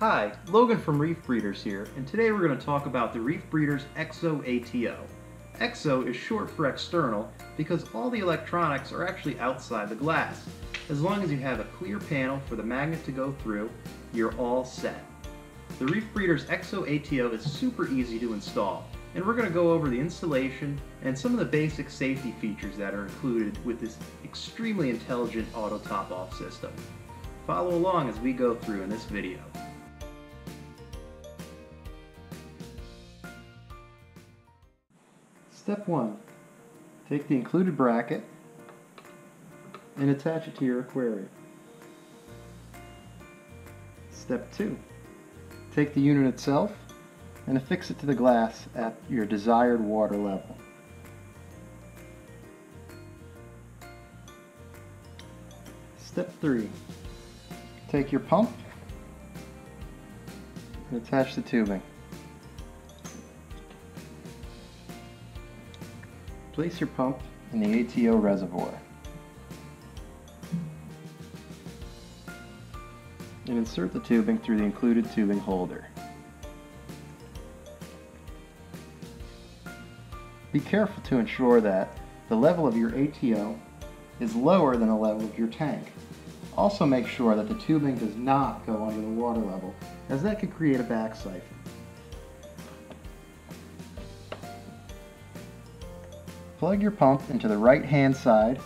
Hi, Logan from Reef Breeders here, and today we're going to talk about the Reef Breeders EXO ATO. EXO is short for external because all the electronics are actually outside the glass. As long as you have a clear panel for the magnet to go through, you're all set. The Reef Breeders EXO ATO is super easy to install, and we're going to go over the installation and some of the basic safety features that are included with this extremely intelligent auto top-off system. Follow along as we go through in this video. Step 1. Take the included bracket and attach it to your aquarium. Step 2. Take the unit itself and affix it to the glass at your desired water level. Step 3. Take your pump and attach the tubing. Place your pump in the ATO reservoir. And insert the tubing through the included tubing holder. Be careful to ensure that the level of your ATO is lower than the level of your tank. Also make sure that the tubing does not go under the water level, as that could create a back siphon. Plug your pump into the right hand side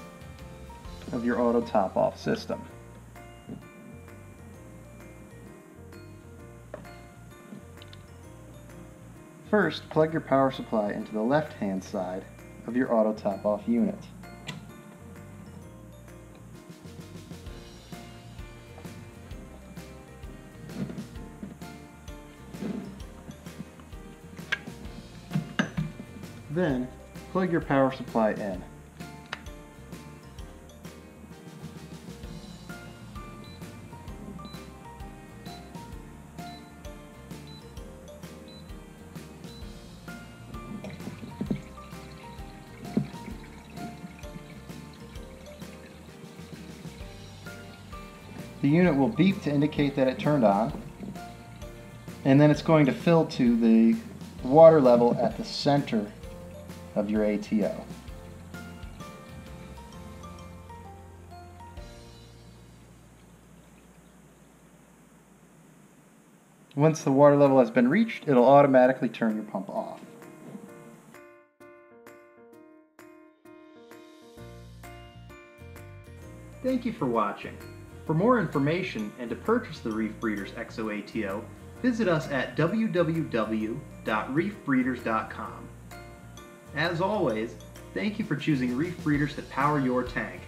of your auto top off system. First, plug your power supply into the left hand side of your auto top off unit. Then, plug your power supply in. The unit will beep to indicate that it turned on, and then it's going to fill to the water level at the center of your ATO. Once the water level has been reached, it'll automatically turn your pump off. Thank you for watching. For more information and to purchase the Reef Breeders EXO ATO, visit us at www.reefbreeders.com. As always, thank you for choosing Reef Breeders to power your tank.